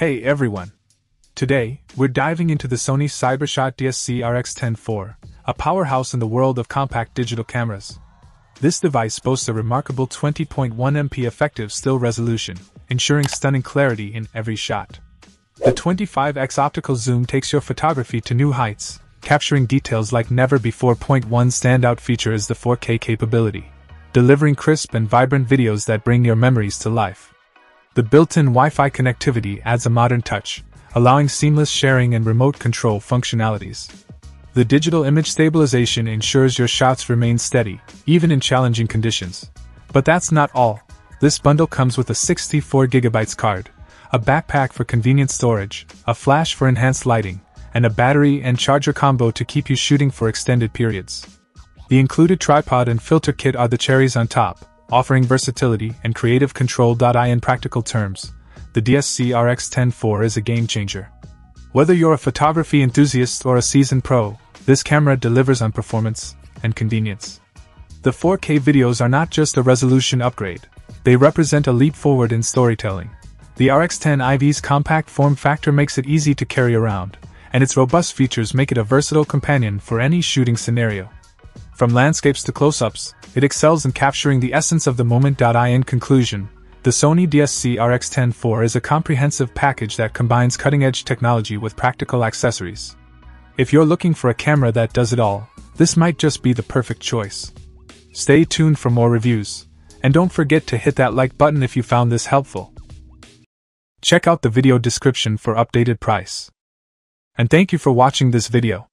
Hey everyone! Today, we're diving into the Sony Cybershot DSC RX10 IV, a powerhouse in the world of compact digital cameras. This device boasts a remarkable 20.1 MP effective still resolution, ensuring stunning clarity in every shot. The 25x optical zoom takes your photography to new heights, capturing details like never before. Point one standout feature is the 4K capability, delivering crisp and vibrant videos that bring your memories to life. The built-in Wi-Fi connectivity adds a modern touch, allowing seamless sharing and remote control functionalities. The digital image stabilization ensures your shots remain steady, even in challenging conditions. But that's not all. This bundle comes with a 64GB card, a backpack for convenient storage, a flash for enhanced lighting, and a battery and charger combo to keep you shooting for extended periods. The included tripod and filter kit are the cherries on top, offering versatility and creative control. In practical terms, the DSC RX10 IV is a game changer. Whether you're a photography enthusiast or a seasoned pro, this camera delivers on performance and convenience. The 4K videos are not just a resolution upgrade, they represent a leap forward in storytelling. The RX10 IV's compact form factor makes it easy to carry around, and its robust features make it a versatile companion for any shooting scenario. From landscapes to close ups, it excels in capturing the essence of the moment. In conclusion, the Sony DSC RX10 IV is a comprehensive package that combines cutting edge technology with practical accessories. If you're looking for a camera that does it all, this might just be the perfect choice. Stay tuned for more reviews, and don't forget to hit that like button if you found this helpful. Check out the video description for updated price. And thank you for watching this video.